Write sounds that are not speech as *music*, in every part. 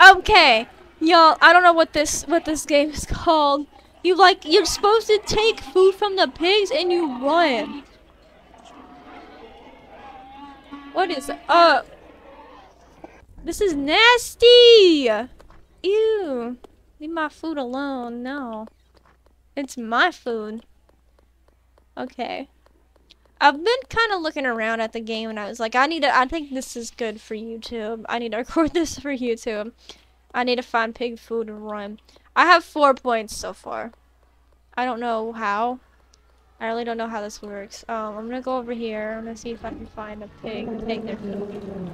Okay, y'all. I don't know what this what this game is *laughs* called. You like you're supposed to take food from the pigs and you run. What is uh? This is nasty. Ew. Leave my food alone. No. It's my food. Okay. I've been kind of looking around at the game and I was like, I need to, I think this is good for YouTube. I need to *laughs* record this for YouTube. I need to find pig food and run. I have four points so far. I don't know how. I really don't know how this works. Um, I'm gonna go over here. I'm gonna see if I can find a pig and take their food.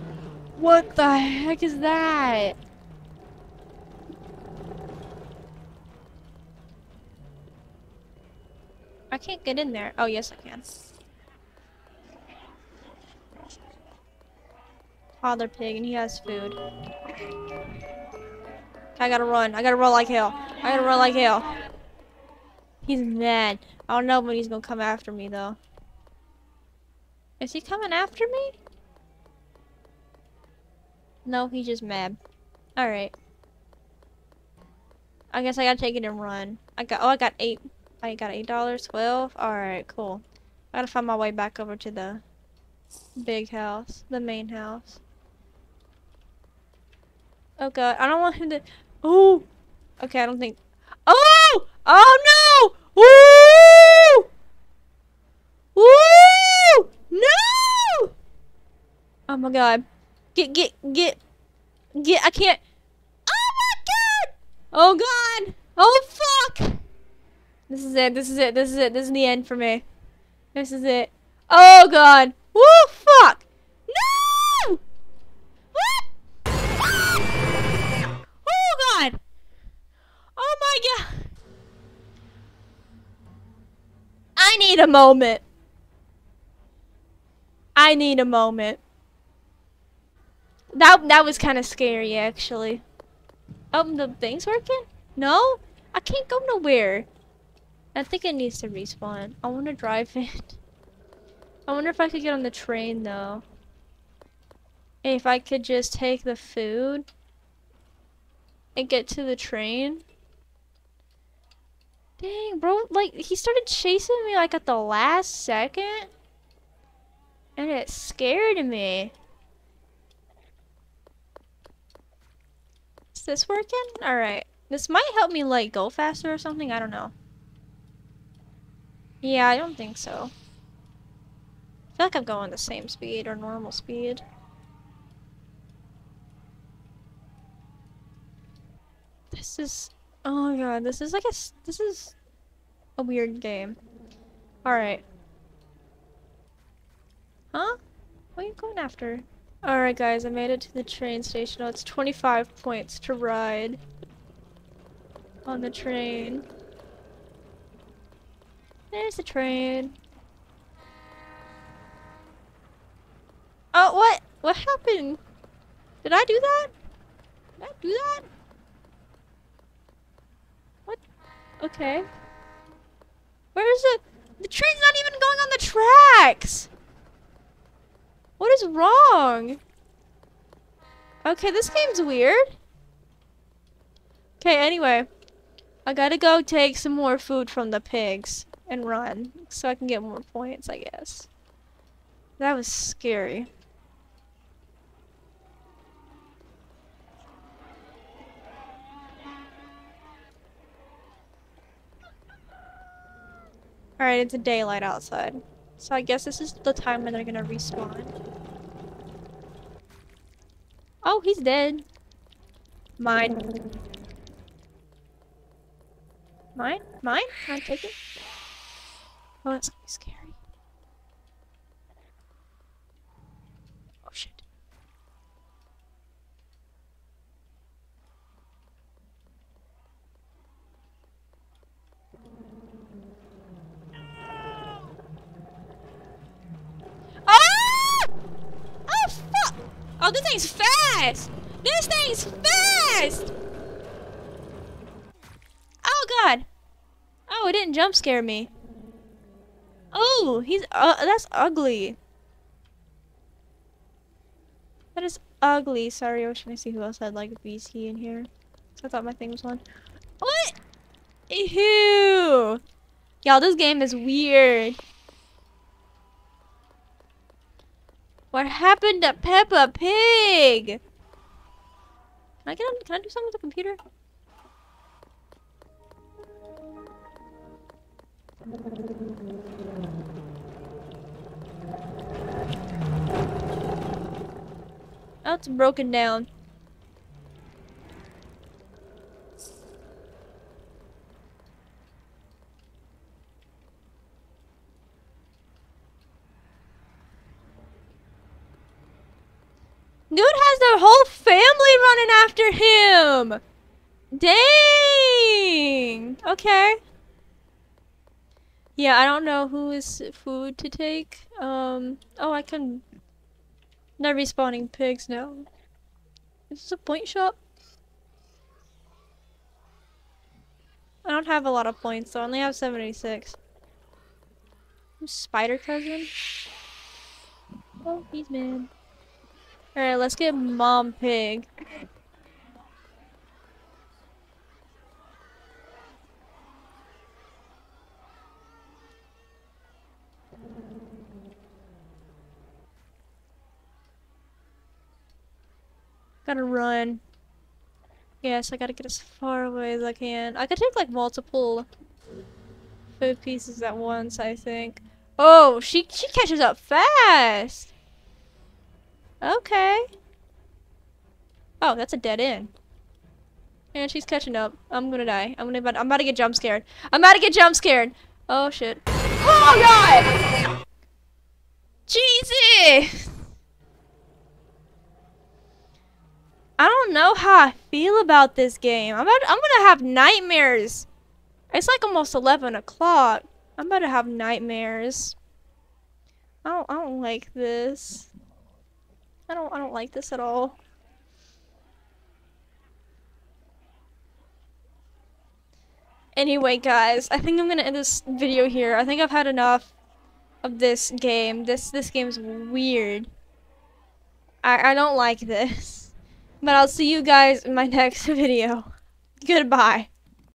What the heck is that? I can't get in there. Oh, yes, I can. Father pig, and he has food. I gotta run. I gotta run like hell. I gotta run like hell. He's mad. I don't know when he's gonna come after me, though. Is he coming after me? No, he's just mad. Alright. I guess I gotta take it and run. I got- oh, I got eight I got eight dollars, twelve. All right, cool. I gotta find my way back over to the big house, the main house. Oh god, I don't want him to. Oh, okay, I don't think. Oh, oh no! Woo! Woo! No! Oh my god, get, get, get, get! I can't. Oh my god! Oh god! Oh fuck! This is it. This is it. This is it. This is the end for me. This is it. Oh god. Woo my god. I need a moment. I need a moment. That that was kind of scary actually. Um, the thing's working? No? I can't go nowhere. I think it needs to respawn. I want to drive *laughs* it. I wonder if I could get on the train though. if I could just take the food and get to the train. Dang, bro, like, he started chasing me like at the last second. And it scared me. Is this working? Alright. This might help me like go faster or something, I don't know. Yeah, I don't think so. I feel like I'm going the same speed or normal speed. This is... Oh my god, this is like a... This is a weird game. Alright. Huh? What are you going after? Alright guys, I made it to the train station. Oh, it's 25 points to ride on the train. There's the train. Oh, what? What happened? Did I do that? Did I do that? What? Okay. Where's the... The train's not even going on the tracks! What is wrong? Okay, this game's weird. Okay, anyway. I gotta go take some more food from the pigs and run so I can get more points, I guess. That was scary. Alright, it's a daylight outside. So I guess this is the time when they're gonna respawn. Oh, he's dead. Mine. Mine? Mine? Can I take it? Oh, that's gonna be scary. Oh shit. Ah! Oh fuck! Oh, this thing's fast! This thing's fast! Oh god! Oh, it didn't jump scare me. Oh, he's uh, that's ugly. That is ugly. Sorry, I was trying to see who else had like a VC in here. I thought my thing was on. What? Ew. Y'all, this game is weird. What happened to Peppa Pig? Can I get on? Can I do something with the computer? Oh, it's broken down. Dude has their whole family running after him! Dang! Okay. Yeah, I don't know who is food to take. Um, oh, I can... Not respawning pigs now. Is this a point shop? I don't have a lot of points, so I only have 76. Spider cousin? Oh, he's mad. Alright, let's get Mom Pig. Gotta run. Yes, I gotta get as far away as I can. I could take like multiple food pieces at once, I think. Oh, she she catches up fast. Okay. Oh, that's a dead end. And she's catching up. I'm gonna die. I'm gonna. I'm about to get jump scared. I'm about to get jump scared. Oh shit. Oh god! Jesus! I don't know how I feel about this game. I'm about. I'm gonna have nightmares. It's like almost 11 o'clock. I'm about to have nightmares. I don't. I don't like this. I don't I don't like this at all. Anyway, guys, I think I'm gonna end this video here. I think I've had enough of this game. This this game's weird. I I don't like this. But I'll see you guys in my *laughs* next video. Goodbye.